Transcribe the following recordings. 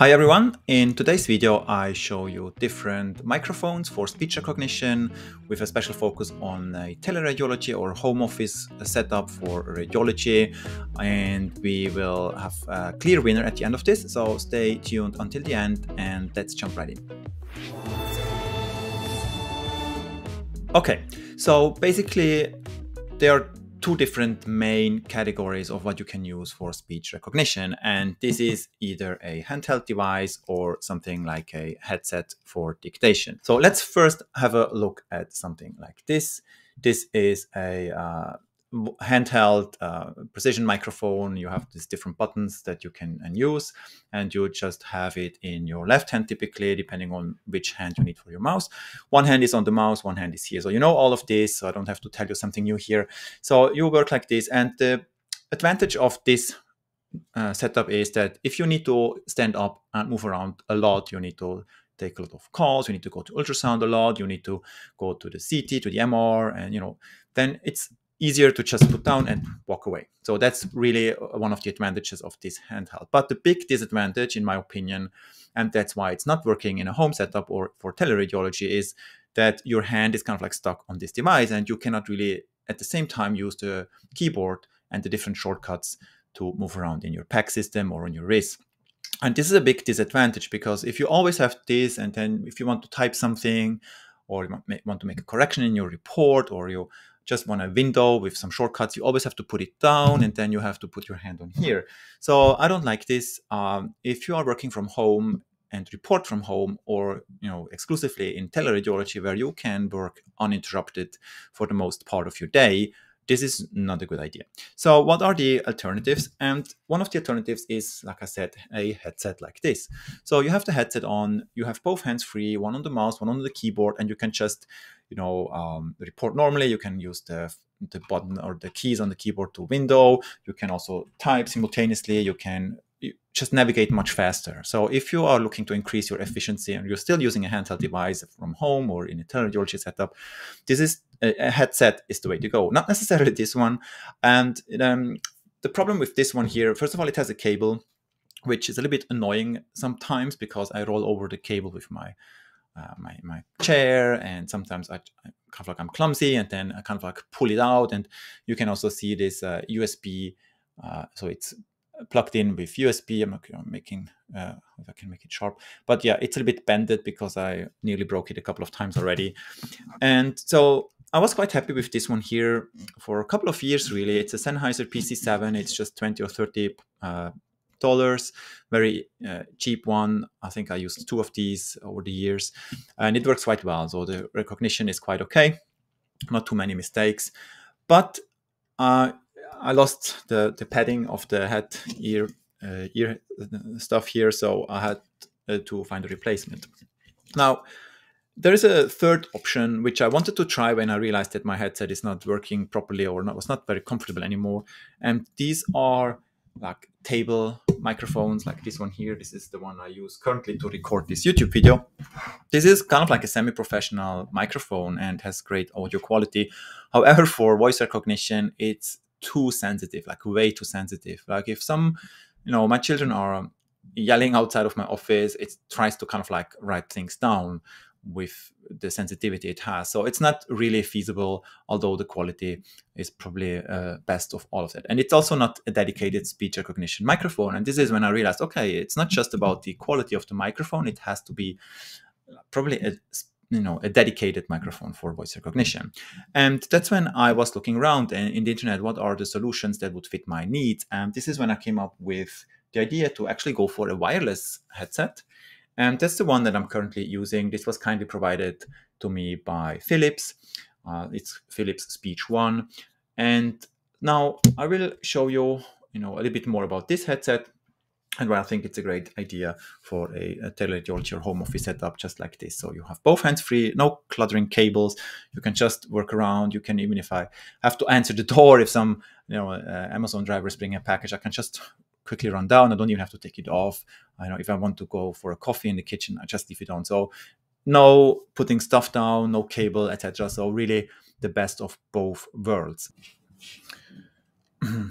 Hi everyone, in today's video I show you different microphones for speech recognition with a special focus on a teleradiology or home office setup for radiology. And we will have a clear winner at the end of this, so stay tuned until the end and let's jump right in. Okay, so basically there are two different main categories of what you can use for speech recognition. And this is either a handheld device or something like a headset for dictation. So let's first have a look at something like this. This is a uh, handheld uh, precision microphone. You have these different buttons that you can and use, and you just have it in your left hand typically, depending on which hand you need for your mouse. One hand is on the mouse, one hand is here. So you know all of this. So I don't have to tell you something new here. So you work like this, and the advantage of this uh, setup is that if you need to stand up and move around a lot, you need to take a lot of calls, you need to go to ultrasound a lot, you need to go to the CT, to the MR, and you know, then it's easier to just put down and walk away. So that's really uh, one of the advantages of this handheld. But the big disadvantage, in my opinion, and that's why it's not working in a home setup or for teleradiology, is that your hand is kind of like stuck on this device and you cannot really at the same time use the keyboard and the different shortcuts to move around in your PACS system or on your RIS. And this is a big disadvantage because if you always have this and then if you want to type something or you want to make a correction in your report or you just want a window with some shortcuts, you always have to put it down and then you have to put your hand on here. So I don't like this. Um, if you are working from home and report from home or you know exclusively in teleradiology where you can work uninterrupted for the most part of your day this is not a good idea. So what are the alternatives? And one of the alternatives is, like I said, a headset like this. So you have the headset on, you have both hands free, one on the mouse, one on the keyboard, and you can just, you know, um, report normally. You can use the the button or the keys on the keyboard to window. You can also type simultaneously. You can just navigate much faster. So if you are looking to increase your efficiency and you're still using a handheld device from home or in a teleradiology setup, this is a headset is the way to go. Not necessarily this one. And um, the problem with this one here, first of all, it has a cable, which is a little bit annoying sometimes because I roll over the cable with my uh, my my chair, and sometimes I, I, kind of like I'm clumsy, and then I kind of like pull it out, and you can also see this uh, USB. Uh, so it's plugged in with USB. I'm, I'm making uh, if I can make it sharp, but yeah, it's a bit bended because I nearly broke it a couple of times already. And so I was quite happy with this one here for a couple of years. Really, it's a Sennheiser PC7. It's just twenty or thirty uh, dollars, very uh, cheap one. I think I used two of these over the years, and it works quite well. So the recognition is quite okay, not too many mistakes, but uh, I lost the the padding of the head ear uh, ear stuff here, so I had uh, to find a replacement. Now, there is a third option which I wanted to try when I realized that my headset is not working properly or not, was not very comfortable anymore. And these are like table microphones, like this one here. This is the one I use currently to record this YouTube video. This is kind of like a semi-professional microphone and has great audio quality. However, for voice recognition, it's too sensitive, like way too sensitive. Like if some, you know, my children are yelling outside of my office, it tries to kind of like write things down with the sensitivity it has. So it's not really feasible, although the quality is probably uh, best of all of it. And it's also not a dedicated speech recognition microphone. And this is when I realized, okay, it's not just about the quality of the microphone; it has to be probably a you know a dedicated microphone for voice recognition and that's when i was looking around in the internet what are the solutions that would fit my needs and this is when i came up with the idea to actually go for a wireless headset and that's the one that i'm currently using this was kindly provided to me by philips uh, it's philips SpeechOne and now i will show you you know a little bit more about this headset and why I think it's a great idea for a, a teleradiology or home office setup just like this. So you have both hands free, no cluttering cables. You can just work around. You can even if I have to answer the door, if some you know uh, Amazon is bringing a package, I can just quickly run down. I don't even have to take it off. I know if I want to go for a coffee in the kitchen, I just leave it on. So no putting stuff down, no cable, etc. So really the best of both worlds.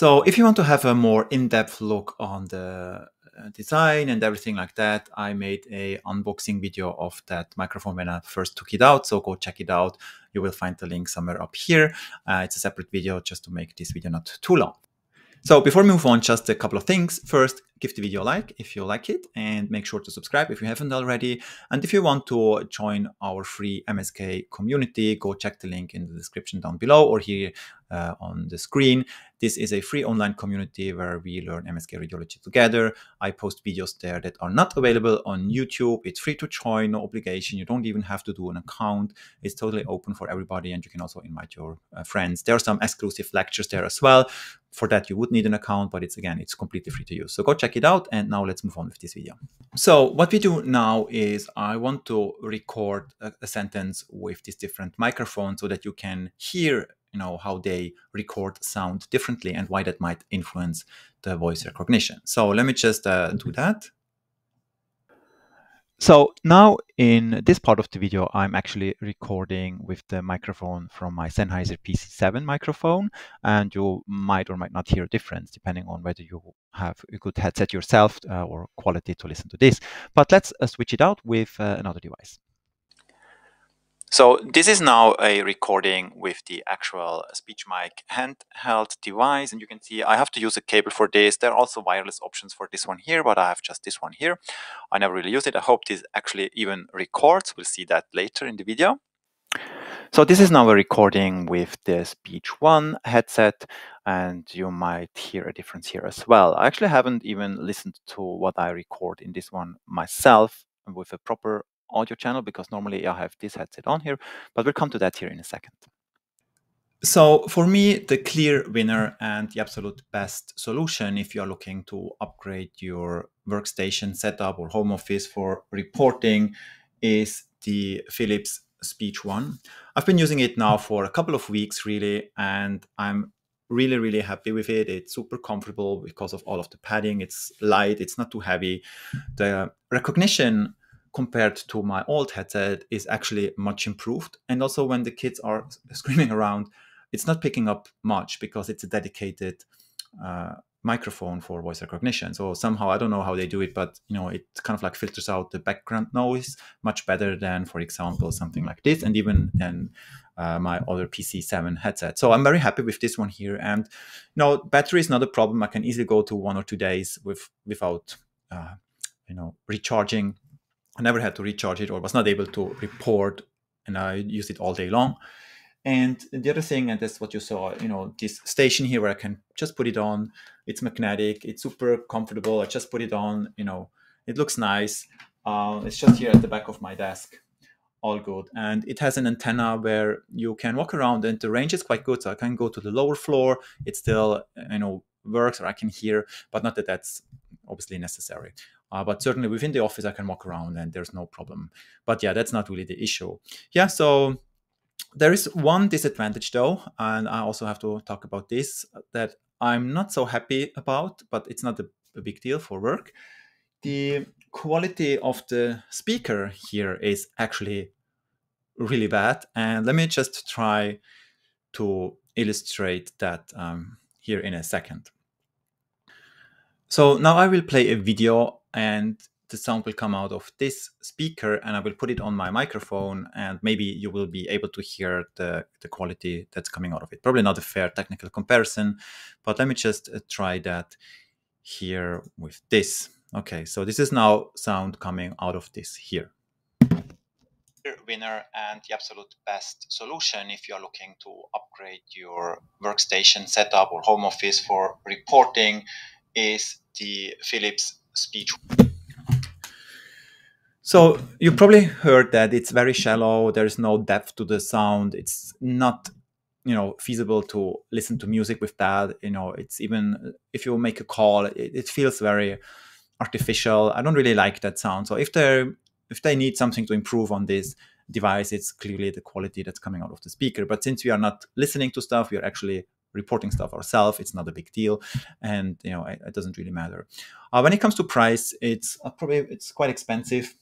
So if you want to have a more in-depth look on the uh, design and everything like that, I made a unboxing video of that microphone when I first took it out. So go check it out. You will find the link somewhere up here. Uh, it's a separate video just to make this video not too long. So before we move on, just a couple of things. First, give the video a like if you like it and make sure to subscribe if you haven't already. And if you want to join our free MSK community, go check the link in the description down below or here uh, on the screen. This is a free online community where we learn MSK radiology together. I post videos there that are not available on YouTube. It's free to join, no obligation. You don't even have to do an account. It's totally open for everybody, and you can also invite your uh, friends. There are some exclusive lectures there as well. For that, you would need an account, but it's again, it's completely free to use. So go check it out. And now let's move on with this video. So what we do now is I want to record a, a sentence with these different microphones so that you can hear you know how they record sound differently and why that might influence the voice recognition so let me just uh, do that so now in this part of the video, I'm actually recording with the microphone from my Sennheiser PC7 microphone, and you might or might not hear a difference depending on whether you have a good headset yourself uh, or quality to listen to this. But let's uh, switch it out with uh, another device. So this is now a recording with the actual SpeechMike handheld device. And you can see I have to use a cable for this. There are also wireless options for this one here, but I have just this one here. I never really use it. I hope this actually even records. We'll see that later in the video. So this is now a recording with the SpeechOne headset, and you might hear a difference here as well. I actually haven't even listened to what I record in this one myself with a proper audio channel because normally I have this headset on here, but we'll come to that here in a second. So for me, the clear winner and the absolute best solution if you are looking to upgrade your workstation setup or home office for reporting is the Philips SpeechOne. I've been using it now for a couple of weeks really, and I'm really, really happy with it. It's super comfortable because of all of the padding. It's light, it's not too heavy. The recognition compared to my old headset is actually much improved. And also when the kids are screaming around, it's not picking up much because it's a dedicated uh, microphone for voice recognition. So somehow I don't know how they do it, but you know it kind of like filters out the background noise much better than, for example, something like this, and even than uh, my other PC7 headset. So I'm very happy with this one here. And you know, battery is not a problem. I can easily go to one or two days with without uh, you know recharging I never had to recharge it or was not able to report, and I used it all day long. And the other thing, and that's what you saw, you know, this station here where I can just put it on. It's magnetic. It's super comfortable. I just put it on. You know, it looks nice. Uh, it's just here at the back of my desk. All good. And it has an antenna where you can walk around, and the range is quite good. So I can go to the lower floor. It still, you know, works, or I can hear, but not that that's obviously necessary. Uh, but certainly within the office, I can walk around and there's no problem. But yeah, that's not really the issue. Yeah, so there is one disadvantage though, and I also have to talk about this that I'm not so happy about, but it's not a, a big deal for work. The quality of the speaker here is actually really bad. And let me just try to illustrate that um, here in a second. So now I will play a video and the sound will come out of this speaker and I will put it on my microphone and maybe you will be able to hear the, the quality that's coming out of it. Probably not a fair technical comparison, but let me just uh, try that here with this. Okay, so this is now sound coming out of this here. Winner and the absolute best solution if you're looking to upgrade your workstation setup or home office for reporting is the Philips speech. So you probably heard that it's very shallow. There's no depth to the sound. It's not, you know, feasible to listen to music with that. You know, it's even if you make a call, it, it feels very artificial. I don't really like that sound. So if they if they need something to improve on this device, it's clearly the quality that's coming out of the speaker. But since we are not listening to stuff, we are actually reporting stuff ourselves. It's not a big deal, and you know it, it doesn't really matter. Uh, when it comes to price, it's uh, probably it's quite expensive.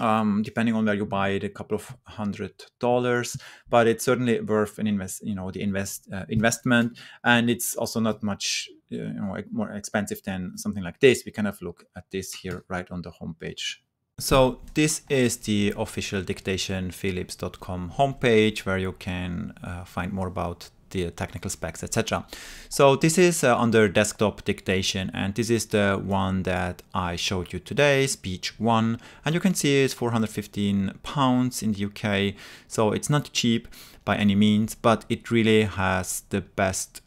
um, depending on where you buy it, a couple of hundred dollars, but it's certainly worth an invest, you know, the invest uh, investment, and it's also not much, you know, more expensive than something like this. We kind of look at this here right on the homepage. So this is the official dictationphilips.com homepage where you can uh, find more about the technical specs, etc. So this is uh, under desktop dictation and this is the one that I showed you today, SpeechOne, and you can see it's 415 pounds in the UK. So it's not cheap by any means, but it really has the best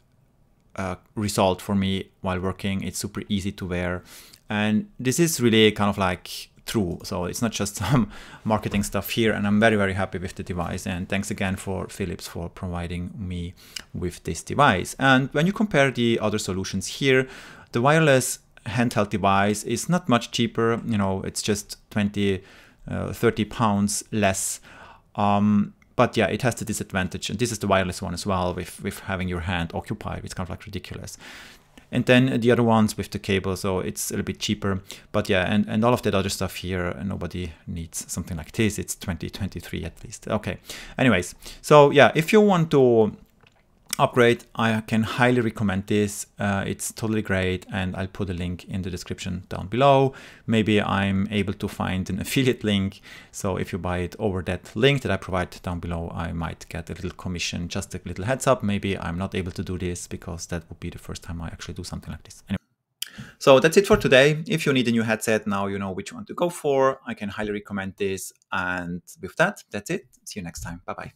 uh, result for me while working. It's super easy to wear. And this is really kind of like true. So it's not just some marketing stuff here. And I'm very, very happy with the device. And thanks again for Philips for providing me with this device. And when you compare the other solutions here, the wireless handheld device is not much cheaper. You know, it's just 20, uh, 30 pounds less. Um, but yeah, it has the disadvantage, and this is the wireless one as well, with with having your hand occupied. It's kind of like ridiculous and then the other ones with the cable so it's a little bit cheaper. But yeah and, and all of that other stuff here nobody needs something like this. It's 2023 at least. Okay. Anyways so yeah if you want to upgrade i can highly recommend this uh, it's totally great and i'll put a link in the description down below maybe i'm able to find an affiliate link so if you buy it over that link that i provide down below i might get a little commission just a little heads up maybe i'm not able to do this because that would be the first time i actually do something like this anyway. So that's it for today. If you need a new headset, now you know which one to go for. I can highly recommend this. And with that, that's it. See you next time. Bye bye.